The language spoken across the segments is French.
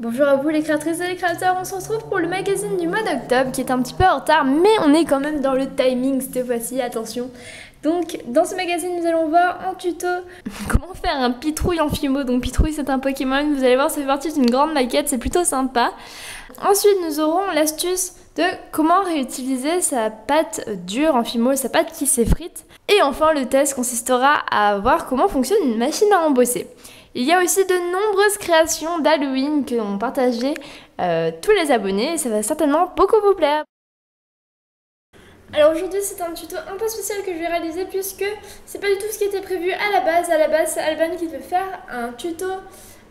Bonjour à vous les créatrices et les créateurs, on se retrouve pour le magazine du mois d'octobre qui est un petit peu en retard mais on est quand même dans le timing cette fois-ci, attention. Donc dans ce magazine nous allons voir en tuto comment faire un pitrouille en fimo. Donc pitrouille c'est un Pokémon, vous allez voir ça fait partie d'une grande maquette, c'est plutôt sympa. Ensuite nous aurons l'astuce de comment réutiliser sa pâte dure en fimo, sa pâte qui s'effrite. Et enfin le test consistera à voir comment fonctionne une machine à embosser. Il y a aussi de nombreuses créations d'Halloween que ont partagé euh, tous les abonnés et ça va certainement beaucoup vous plaire. Alors aujourd'hui c'est un tuto un peu spécial que je vais réaliser puisque c'est pas du tout ce qui était prévu à la base. À la base c'est Alban qui devait faire un tuto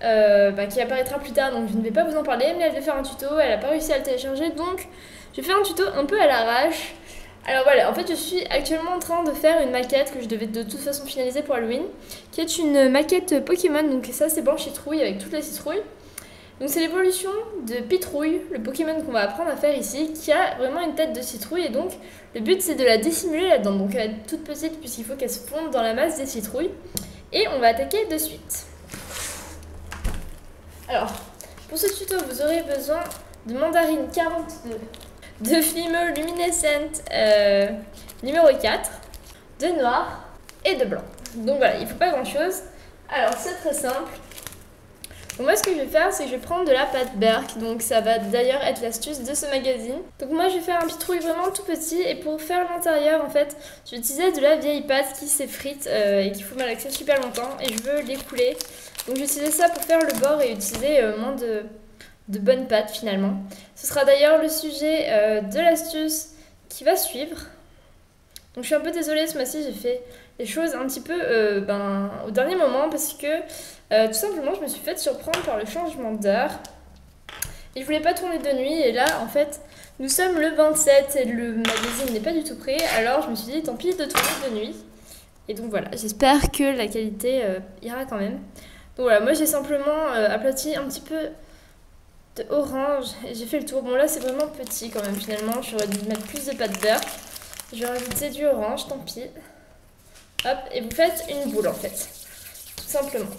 euh, bah, qui apparaîtra plus tard donc je ne vais pas vous en parler mais elle devait faire un tuto, elle a pas réussi à le télécharger donc je vais faire un tuto un peu à l'arrache. Alors voilà, en fait je suis actuellement en train de faire une maquette que je devais de toute façon finaliser pour Halloween, qui est une maquette Pokémon, donc ça c'est blanche citrouille avec toutes les citrouilles. Donc c'est l'évolution de Pitrouille, le Pokémon qu'on va apprendre à faire ici, qui a vraiment une tête de citrouille et donc le but c'est de la dissimuler là-dedans. Donc elle être toute petite puisqu'il faut qu'elle se fonde dans la masse des citrouilles. Et on va attaquer de suite. Alors, pour ce tuto vous aurez besoin de mandarine 42 de fumeux luminescente euh, numéro 4, de noir et de blanc. Donc voilà, il ne faut pas grand chose. Alors c'est très simple. Donc moi ce que je vais faire c'est que je vais prendre de la pâte Berk, donc ça va d'ailleurs être l'astuce de ce magazine. Donc moi je vais faire un pitrouille vraiment tout petit et pour faire l'intérieur en fait je vais utiliser de la vieille pâte qui s'effrite euh, et qu'il faut malaxer super longtemps et je veux l'écouler. Donc je vais utiliser ça pour faire le bord et utiliser euh, moins de de bonnes pâtes finalement. Ce sera d'ailleurs le sujet euh, de l'astuce qui va suivre. Donc je suis un peu désolée ce mois-ci, j'ai fait les choses un petit peu euh, ben, au dernier moment parce que euh, tout simplement je me suis fait surprendre par le changement d'heure. Et je voulais pas tourner de nuit et là en fait nous sommes le 27 et le magazine n'est pas du tout prêt alors je me suis dit tant pis de tourner de nuit. Et donc voilà, j'espère que la qualité ira quand même. Donc voilà, moi j'ai simplement aplati un petit peu orange et j'ai fait le tour. Bon là c'est vraiment petit quand même finalement, j'aurais dû mettre plus de pâte beurre. Je vais rajouter du orange, tant pis. Hop, et vous faites une boule en fait, tout simplement.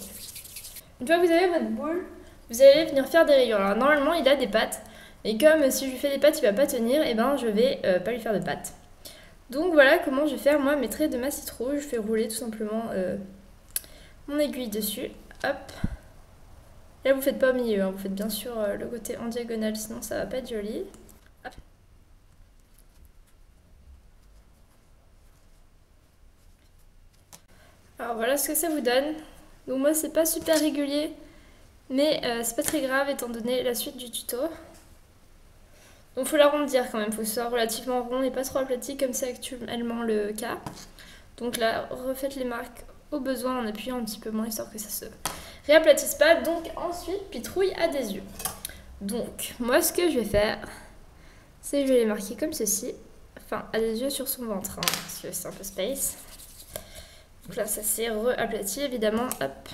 Une fois que vous avez votre boule, vous allez venir faire des rayons. Alors normalement il a des pâtes, mais comme si je lui fais des pâtes il va pas tenir, et eh ben je vais euh, pas lui faire de pâtes. Donc voilà comment je vais faire moi mes traits de ma citrouille. Je fais rouler tout simplement euh, mon aiguille dessus. Hop. Là, vous faites pas au milieu, hein. vous faites bien sûr euh, le côté en diagonale, sinon ça va pas être joli. Alors voilà ce que ça vous donne. Donc moi c'est pas super régulier, mais euh, c'est pas très grave étant donné la suite du tuto. Donc faut l'arrondir quand même, faut que ce soit relativement rond et pas trop aplati comme c'est actuellement le cas. Donc là, refaites les marques au besoin en appuyant un petit peu moins histoire que ça se réaplatisse pas. Donc ensuite, Pitrouille a des yeux. Donc moi ce que je vais faire, c'est je vais les marquer comme ceci. Enfin, a des yeux sur son ventre, hein, parce que c'est un peu space. Donc là, ça s'est re-aplati évidemment. Hop.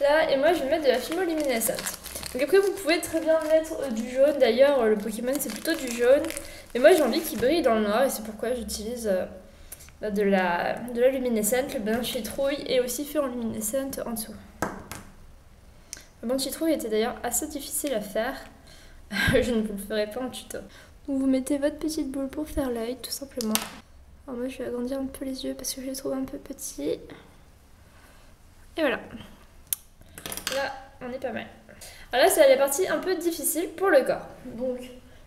Là, et moi je vais mettre de la fimoluminescente. Donc après, vous pouvez très bien mettre euh, du jaune. D'ailleurs, le Pokémon c'est plutôt du jaune. Mais moi j'ai envie qu'il brille dans le noir et c'est pourquoi j'utilise euh, bah, de, la, de la luminescente, le bain et aussi fait en luminescente en dessous. Le bain de citrouille était d'ailleurs assez difficile à faire. je ne vous le ferai pas en tuto. Donc vous mettez votre petite boule pour faire l'œil tout simplement. Alors moi je vais agrandir un peu les yeux parce que je les trouve un peu petits. Et voilà. Là on est pas mal. Alors là c'est la partie un peu difficile pour le corps. Donc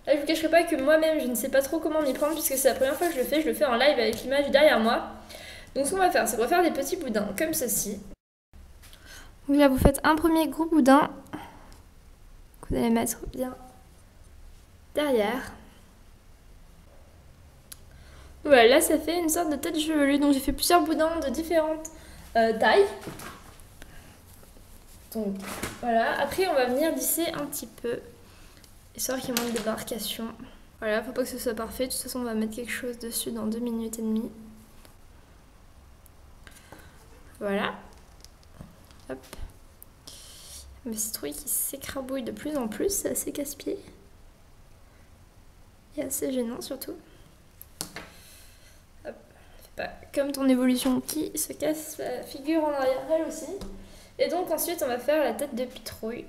Là, je vous cacherai pas que moi-même, je ne sais pas trop comment m'y prendre puisque c'est la première fois que je le fais. Je le fais en live avec l'image derrière moi. Donc, ce qu'on va faire, c'est qu'on va faire des petits boudins comme ceci. Donc là, vous faites un premier gros boudin que vous allez mettre bien derrière. Voilà, là, ça fait une sorte de tête chevelue. Donc, j'ai fait plusieurs boudins de différentes euh, tailles. Donc, voilà. Après, on va venir lisser un petit peu Histoire qu'il manque de débarcation. Voilà, faut pas que ce soit parfait. De toute façon, on va mettre quelque chose dessus dans deux minutes et demie. Voilà. Hop. Ma citrouille qui s'écrabouille de plus en plus, c'est assez casse-pied. Et assez gênant surtout. Hop. Pas comme ton évolution qui se casse la figure en arrière elle aussi. Et donc ensuite on va faire la tête de pitrouille.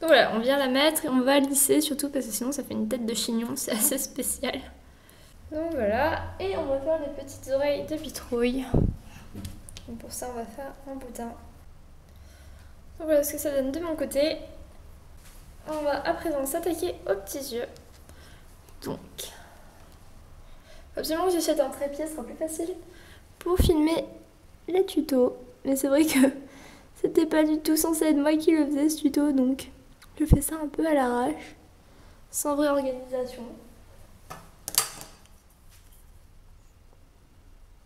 Donc voilà, on vient la mettre et on va lisser surtout parce que sinon ça fait une tête de chignon, c'est assez spécial. Donc voilà, et on va faire les petites oreilles de pitrouille. Donc pour ça on va faire un boudin. Voilà ce que ça donne de mon côté. On va à présent s'attaquer aux petits yeux. Donc, absolument j'achète un trépied, ce sera plus facile pour filmer les tutos. Mais c'est vrai que c'était pas du tout censé être moi qui le faisais ce tuto, donc je fais ça un peu à l'arrache, sans vraie organisation.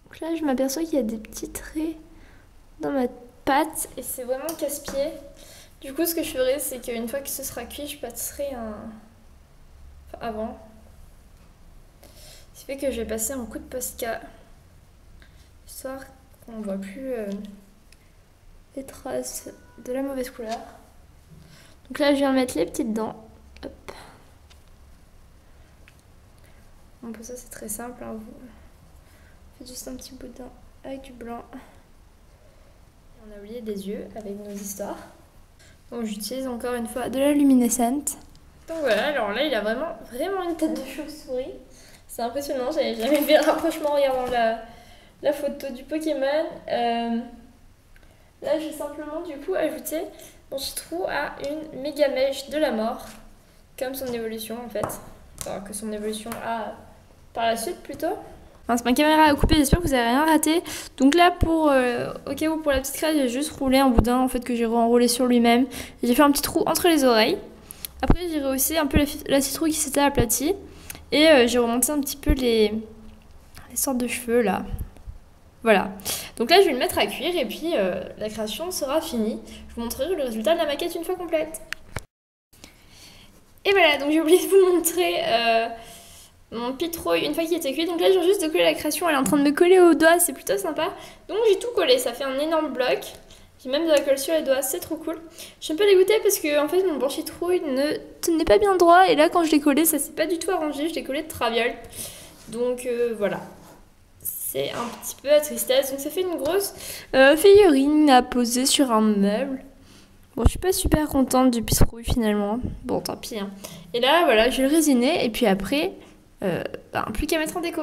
Donc là, je m'aperçois qu'il y a des petits traits dans ma et c'est vraiment casse-pied. Du coup, ce que je ferai, c'est qu'une fois que ce sera cuit, je passerai un. Enfin, avant. Ce qui fait que je vais passer un coup de posca histoire qu'on ne voit plus euh, les traces de la mauvaise couleur. Donc là, je viens mettre les petites dents. Hop. Bon, pour ça, c'est très simple. Hein. Vous faites juste un petit bout avec du blanc. On a oublié des yeux avec nos histoires. Donc j'utilise encore une fois de la luminescente. Donc voilà, alors là, il a vraiment, vraiment une tête de chauve-souris. C'est impressionnant, j'avais jamais fait un rapprochement en regardant la, la photo du Pokémon. Euh, là, j'ai simplement du coup ajouté mon citron à une méga mèche de la mort, comme son évolution en fait. Enfin, que son évolution a par la suite plutôt. Enfin, ma caméra a coupé, j'espère que vous n'avez rien raté. Donc là, pour, euh, au cas où, pour la petite crête, j'ai juste roulé un boudin en fait que j'ai enroulé sur lui-même. J'ai fait un petit trou entre les oreilles. Après, j'ai rehaussé un peu la, la citrouille qui s'était aplatie. Et euh, j'ai remonté un petit peu les, sortes de cheveux là. Voilà. Donc là, je vais le mettre à cuire et puis euh, la création sera finie. Je vous montrerai le résultat de la maquette une fois complète. Et voilà, donc j'ai oublié de vous montrer mon pitrouille une fois qu'il était cuit. Donc là, j'ai juste de coller la création. Elle est en train de me coller au doigt, c'est plutôt sympa. Donc j'ai tout collé, ça fait un énorme bloc. J'ai même de la colle sur les doigts, c'est trop cool. Je suis un peu dégoûtée parce que en fait mon blanchi trouille ne tenait pas bien droit et là quand je l'ai collé ça s'est pas du tout arrangé, je l'ai collé de traviole. Donc euh, voilà c'est un petit peu à tristesse. Donc ça fait une grosse euh, figurine à poser sur un meuble. Bon, je suis pas super contente du pisserouille finalement. Bon, tant pis. Hein. Et là, voilà, je vais le résiner et puis après, ben, plus qu'à mettre en déco.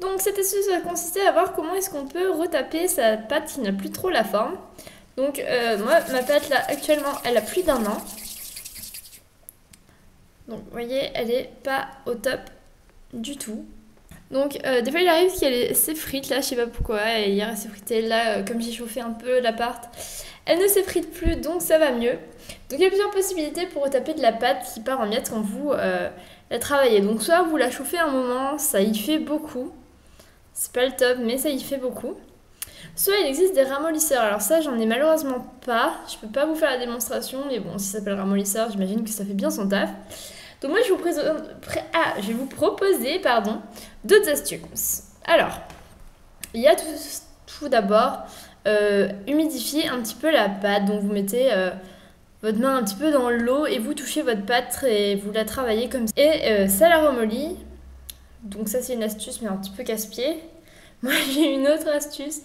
Donc cette astuce va consister à voir comment est-ce qu'on peut retaper sa pâte qui n'a plus trop la forme. Donc euh, moi, ma pâte là actuellement, elle a plus d'un an. Donc vous voyez, elle est pas au top du tout. Donc, euh, des fois, il arrive qu'elle s'effrite là, je sais pas pourquoi. hier, elle s'effritait là, comme j'ai chauffé un peu l'appart. Elle ne s'effrite plus, donc ça va mieux. Donc, il y a plusieurs possibilités pour retaper de la pâte qui part en miettes quand vous euh, la travaillez. Donc, soit vous la chauffez un moment, ça y fait beaucoup. C'est pas le top, mais ça y fait beaucoup. Soit il existe des ramollisseurs. Alors, ça, j'en ai malheureusement pas. Je peux pas vous faire la démonstration, mais bon, si ça s'appelle ramollisseur, j'imagine que ça fait bien son taf. Donc moi, je, vous je vais vous proposer pardon, d'autres astuces. Alors, il y a tout, d'abord euh, humidifier un petit peu la pâte. Donc vous mettez euh, votre main un petit peu dans l'eau et vous touchez votre pâte et vous la travaillez comme ça. Et euh, ça la remollit. Donc ça c'est une astuce mais un petit peu casse-pied. Moi j'ai une autre astuce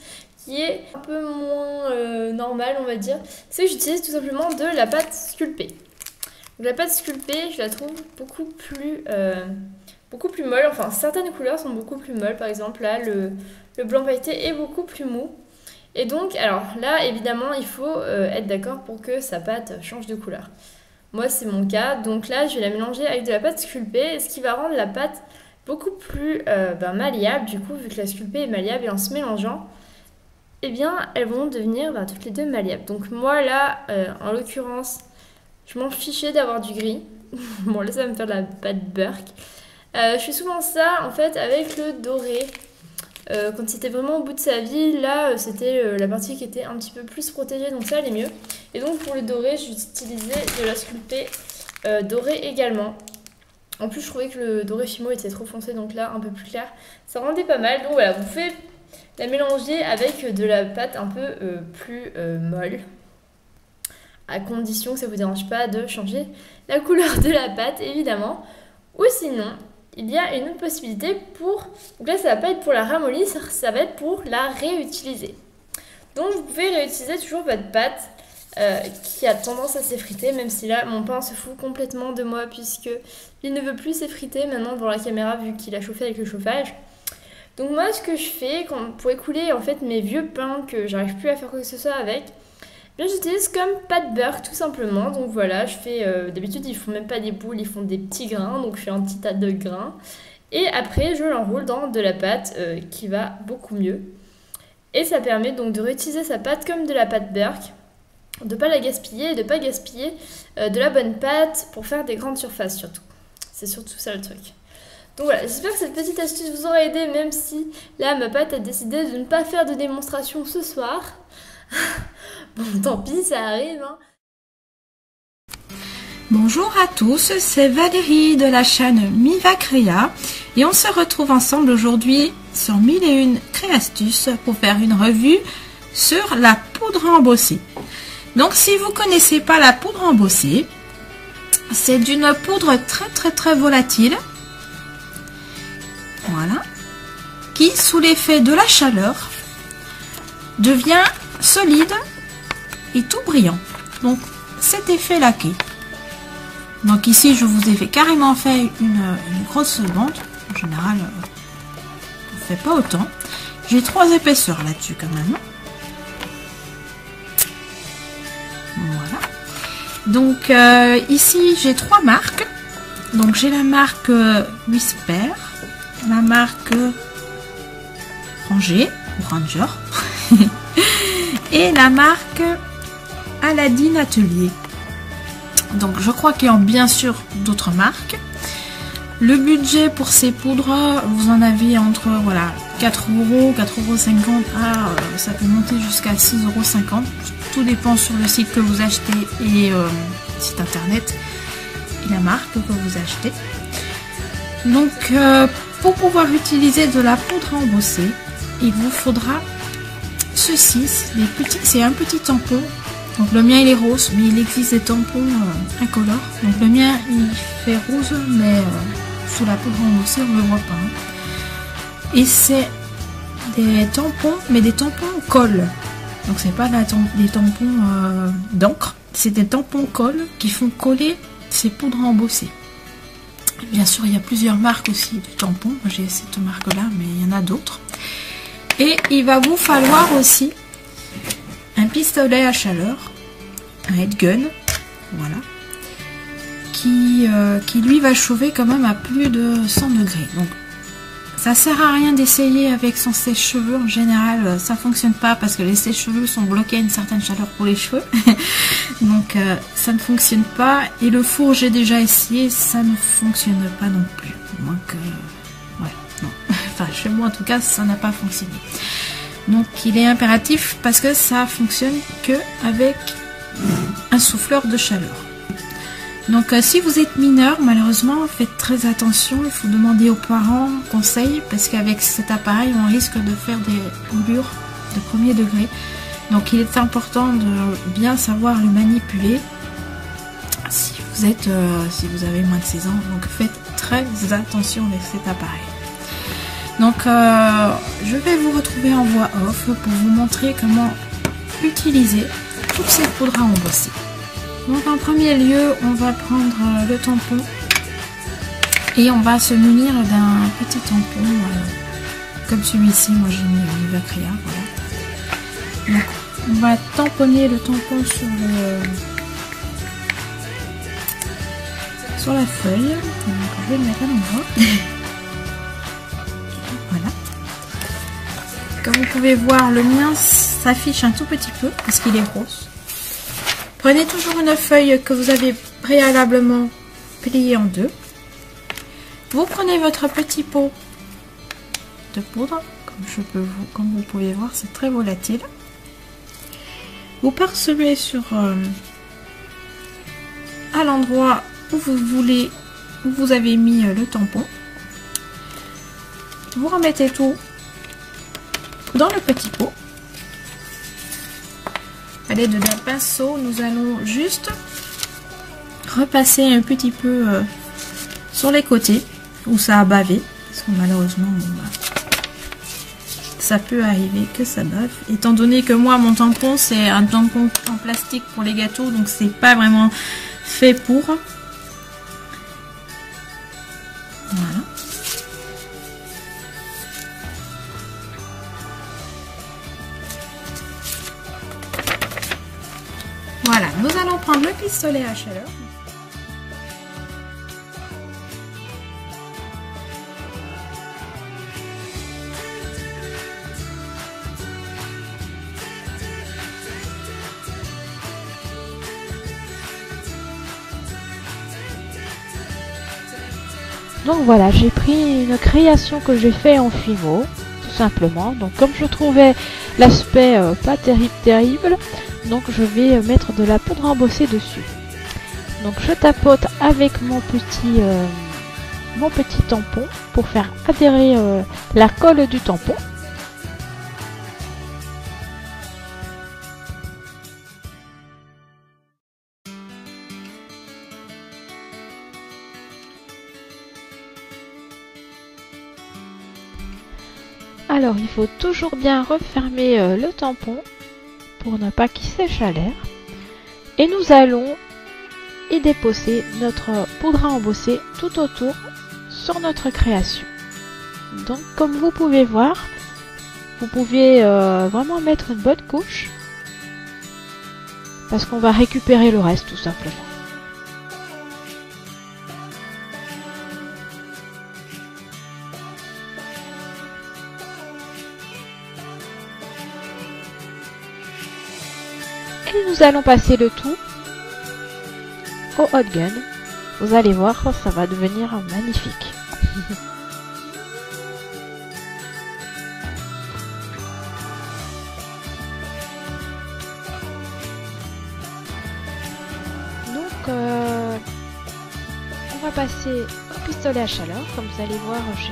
qui est un peu moins normale on va dire. C'est que j'utilise tout simplement de la pâte sculpée la pâte sculptée, je la trouve beaucoup plus, beaucoup plus molle. Enfin, certaines couleurs sont beaucoup plus molles. Par exemple, là, le, blanc pailleté est beaucoup plus mou. Et donc, alors là, évidemment, il faut euh, être d'accord pour que sa pâte change de couleur. Moi, c'est mon cas. Donc là, je vais la mélanger avec de la pâte sculpée, ce qui va rendre la pâte beaucoup plus euh, ben, malléable. Du coup, vu que la sculpée est malléable et en se mélangeant, eh bien, elles vont devenir ben, toutes les deux malléables. Donc moi, là, en l'occurrence, je m'en fichais d'avoir du gris. bon, là, ça va me faire de la pâte Burke. Euh, je fais souvent ça, en fait, avec le doré. Euh, quand c'était vraiment au bout de sa vie, là, euh, c'était la partie qui était un petit peu plus protégée, donc ça allait mieux. Et donc, pour le doré, j'utilisais de la sculptée dorée également. En plus, je trouvais que le doré Fimo était trop foncé, donc là, un peu plus clair. Ça rendait pas mal. Donc voilà, vous pouvez la mélanger avec de la pâte un peu plus molle à condition que ça ne vous dérange pas de changer la couleur de la pâte, évidemment. Ou sinon, il y a une autre possibilité pour... Donc là, ça va pas être pour la ramollir, ça va être pour la réutiliser. Donc, vous pouvez réutiliser toujours votre pâte euh, qui a tendance à s'effriter, même si là mon pain se fout complètement de moi puisque il ne veut plus s'effriter maintenant devant la caméra vu qu'il a chauffé avec le chauffage. Donc moi ce que je fais pour écouler en fait mes vieux pains que j'arrive plus à faire quoi que ce soit avec, bien j'utilise comme pâte beurre tout simplement. Donc voilà, je fais euh, d'habitude ils font même pas des boules, ils font des petits grains, donc je fais un petit tas de grains. Et après je l'enroule dans de la pâte euh, qui va beaucoup mieux. Et ça permet donc de réutiliser sa pâte comme de la pâte beurre de pas la gaspiller et de pas gaspiller euh, de la bonne pâte pour faire des grandes surfaces surtout. C'est surtout ça le truc. Donc voilà, j'espère que cette petite astuce vous aura aidé même si là ma pâte a décidé de ne pas faire de démonstration ce soir. tant pis, ça arrive. Hein. Bonjour à tous, c'est Valérie de la chaîne Miva Créa et on se retrouve ensemble aujourd'hui sur 1001 Créastus pour faire une revue sur la poudre embossée. Donc si vous ne connaissez pas la poudre embossée, c'est d'une poudre très très très volatile. Voilà. Qui, sous l'effet de la chaleur, devient solide et tout brillant. Donc cet effet laqué. Donc ici, je vous ai fait carrément fait une, grosse bande. En général, euh, on ne fait pas autant. J'ai trois épaisseurs là-dessus quand même. Donc euh, ici j'ai trois marques. Donc j'ai la marque euh, Whisper, la marque Ranger ou Ranger et la marque Aladdin Atelier. Donc je crois qu'il y a bien sûr d'autres marques. Le budget pour ces poudres, vous en avez entre voilà 4 euros, 4,50 euros, ah, ça peut monter jusqu'à 6,50 euros. Tout dépend sur le site que vous achetez et euh, site internet et la marque que vous achetez. Donc euh, pour pouvoir utiliser de la poudre embossée, il vous faudra ceci, c'est un petit tampon. Donc le mien il est rose, mais il existe des tampons euh, incolores. Donc le mien il fait rose, mais sous la poudre embossée on ne le voit pas. Hein. Et c'est des tampons, mais des tampons colle. Donc c'est pas des tampons euh, d'encre, c'est des tampons colle qui font coller ces poudres embossées. Bien sûr, il y a plusieurs marques aussi de tampons. J'ai cette marque-là, mais il y en a d'autres. Et il va vous falloir aussi un pistolet à chaleur, un headgun, voilà, qui, euh, qui lui va chauffer quand même à plus de 100 degrés. Donc ça sert à rien d'essayer avec son sèche-cheveux. En général, euh, ça fonctionne pas parce que les sèche-cheveux sont bloqués à une certaine chaleur pour les cheveux. Donc euh, ça ne fonctionne pas. Et le four, j'ai déjà essayé, ça ne fonctionne pas non plus. Moins que... Ouais, non. enfin, chez moi en tout cas, ça n'a pas fonctionné. Donc il est impératif parce que ça fonctionne que avec un souffleur de chaleur. Donc euh, si vous êtes mineur, malheureusement, faites très attention. Il faut demander aux parents conseil parce qu'avec cet appareil, on risque de faire des brûlures de premier degré. Donc il est important de bien savoir le manipuler si vous êtes, euh, si vous avez moins de 16 ans. Donc faites très attention avec cet appareil. Donc euh, je vais vous retrouver en voix off pour vous montrer comment utiliser toutes ces poudres à embosser. Donc en premier lieu, on va prendre euh, le tampon et on va se munir d'un petit tampon euh, comme celui-ci. Moi j'ai mis Viva Crea, voilà. Donc on va tamponner le tampon sur le sur la feuille. Je vais le mettre à l'endroit. Comme vous pouvez voir, le mien s'affiche un tout petit peu parce qu'il est rose. Prenez toujours une feuille que vous avez préalablement pliée en deux. Vous prenez votre petit pot de poudre, comme, vous pouvez voir, c'est très volatile. Vous parsemez sur euh, à l'endroit où vous voulez, où vous avez mis euh, le tampon. Vous remettez tout dans le petit pot l'aide d'un pinceau, nous allons juste repasser un petit peu euh, sur les côtés où ça a bavé. Parce que malheureusement, bah, ça peut arriver que ça bave. Étant donné que moi, mon tampon, c'est un tampon en plastique pour les gâteaux, donc c'est pas vraiment fait pour. Voilà, nous allons prendre le pistolet à chaleur. Donc voilà, j'ai pris une création que j'ai fait en Fimo, tout simplement. Donc comme je trouvais l'aspect euh, pas terrible terrible, donc je vais mettre de la poudre embossée dessus. Donc je tapote avec mon petit, euh, tampon pour faire adhérer euh, la colle du tampon. Alors il faut toujours bien refermer euh, le tampon pour ne pas qu'il sèche à l'air. Et nous allons y déposer notre poudre à embosser tout autour sur notre création. Donc comme vous pouvez voir, vous pouvez euh, vraiment mettre une bonne couche parce qu'on va récupérer le reste tout simplement. Nous allons passer le tout au hot gun. Vous allez voir, ça va devenir magnifique. Donc, euh, on va passer au pistolet à chaleur. Comme vous allez voir, j'ai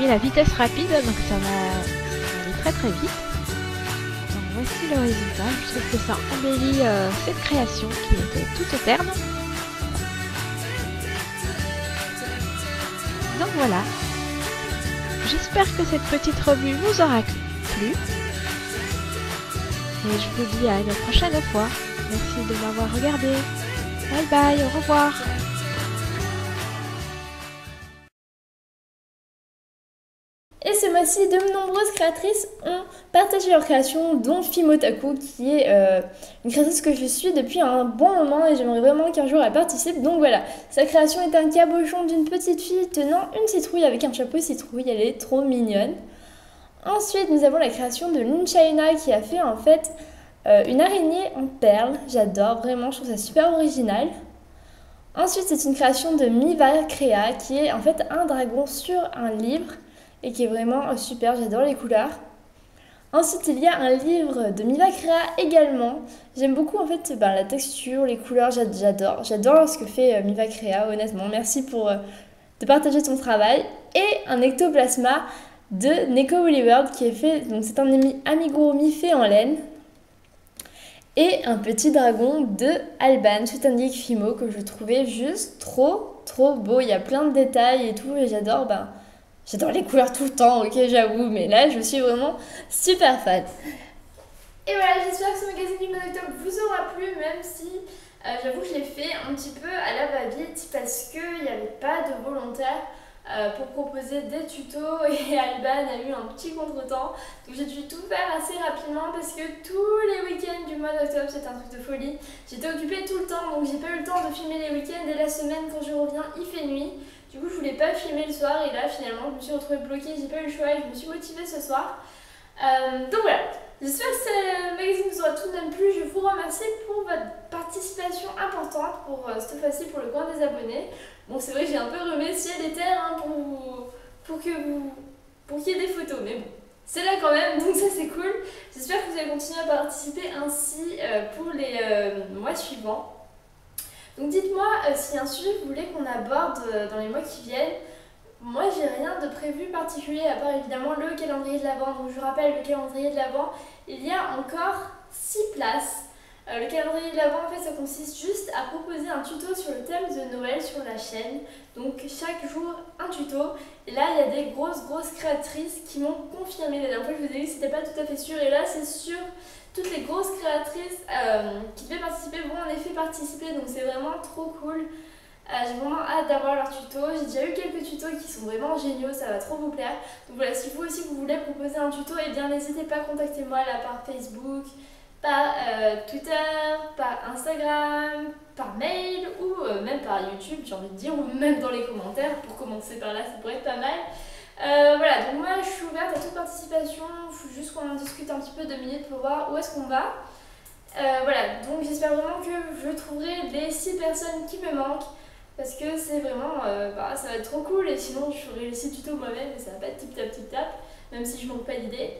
mis la vitesse rapide, donc ça va aller très très vite. Voici le résultat. Je trouve que ça embellit cette création qui était toute terne. Donc voilà. J'espère que cette petite revue vous aura plu. Et je vous dis à une prochaine fois. Merci de m'avoir regardé. Bye bye, au revoir. De nombreuses créatrices ont partagé leur création, dont Fimotaku, qui est euh, une créatrice que je suis depuis un bon moment et j'aimerais vraiment qu'un jour elle participe. Donc voilà, sa création est un cabochon d'une petite fille tenant une citrouille avec un chapeau citrouille, elle est trop mignonne. Ensuite, nous avons la création de China qui a fait en fait euh, une araignée en perles. J'adore vraiment, je trouve ça super original. Ensuite, c'est une création de Miva Crea qui est en fait un dragon sur un livre et qui est vraiment super, j'adore les couleurs. Ensuite, il y a un livre de Miva Crea également. J'aime beaucoup en fait ben, la texture, les couleurs, j'adore. J'adore ce que fait euh, Miva Crea, honnêtement. Merci pour euh, de partager ton travail. Et un ectoplasma de Neko Willyward qui est fait, donc c'est un amigurumi fait en laine. Et un petit dragon de Alban, Sweet Fimo, que je trouvais juste trop, trop beau. Il y a plein de détails et tout, et j'adore, ben, J'adore les couleurs tout le temps, ok, j'avoue, mais là, je suis vraiment super fan. Et voilà, j'espère que ce magazine du mois d'octobre vous aura plu, même si euh, j'avoue que je l'ai fait un petit peu à la va-vite parce qu'il n'y avait pas de volontaire euh, pour proposer des tutos et Alban a eu un petit contretemps. Donc j'ai dû tout faire assez rapidement parce que tous les week-ends du mois d'octobre, c'est un truc de folie. J'étais occupée tout le temps, donc j'ai pas eu le temps de filmer les week-ends et la semaine quand je reviens, il fait nuit. Du coup, je voulais pas filmer le soir et là, finalement, je me suis retrouvée bloquée, j'ai pas eu le choix et je me suis motivée ce soir. Euh, donc voilà, j'espère que ce magazine vous aura tout de même plu. Je vous remercie pour votre participation importante pour euh, cette fois-ci pour le coin des abonnés. Bon, c'est vrai que j'ai un peu remercié les terres hein, pour, pour que vous pour qu'il y ait des photos, mais bon, c'est là quand même, donc ça c'est cool. J'espère que vous allez continuer à participer ainsi euh, pour les mois suivants. Donc dites-moi euh, a un sujet vous voulez qu'on aborde euh, dans les mois qui viennent. Moi, j'ai rien de prévu particulier à part évidemment le calendrier de l'Avent. Donc je rappelle, le calendrier de l'Avent, il y a encore 6 places. Euh, le calendrier de l'avant, en fait, ça consiste juste à proposer un tuto sur le thème de Noël sur la chaîne. Donc chaque jour, un tuto. Et là, il y a des grosses, grosses créatrices qui m'ont confirmé. La dernière fois, je vous ai dit que c'était pas tout à fait sûr. Et là, c'est sûr, toutes les grosses créatrices euh, qui devaient participer vont en effet participer. Donc c'est vraiment trop cool. Euh, j'ai vraiment hâte d'avoir leur tuto. J'ai déjà eu quelques tutos qui sont vraiment géniaux, ça va trop vous plaire. Donc voilà, si vous aussi vous voulez proposer un tuto, et eh bien n'hésitez pas à contacter moi là par Facebook, par euh, Twitter, par Instagram, par mail ou même par YouTube, j'ai envie de dire, ou même dans les commentaires. Pour commencer par là, ça pourrait être pas mal. Euh, voilà, donc moi je suis ouverte à toute participation, il faut juste qu'on en discute un petit peu deux minutes pour voir où est-ce qu'on va. voilà, donc j'espère vraiment que je trouverai les 6 personnes qui me manquent parce que c'est vraiment, bah, ça va être trop cool et sinon je ferai les 6 tutos moi-même et ça va pas être tip tap tip tap, même si je manque pas d'idées.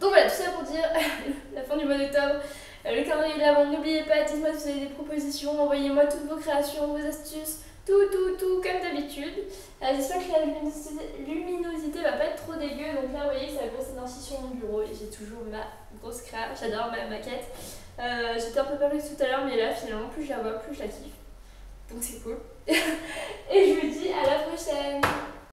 Donc voilà, tout ça pour dire la fin du mois d'octobre. Euh, le calendrier de l'avant, n'oubliez pas, dites-moi si vous avez des propositions, envoyez-moi toutes vos créations, vos astuces, tout, tout, tout comme d'habitude. Euh, j'espère que la luminosité, va pas être trop dégueu. Donc là, vous voyez, c'est la grosse énergie sur mon bureau et j'ai toujours ma grosse créa. J'adore ma maquette. Euh, j'étais un peu perplexe tout à l'heure, mais là, finalement, plus je la vois, plus je la kiffe. Donc c'est cool. et je vous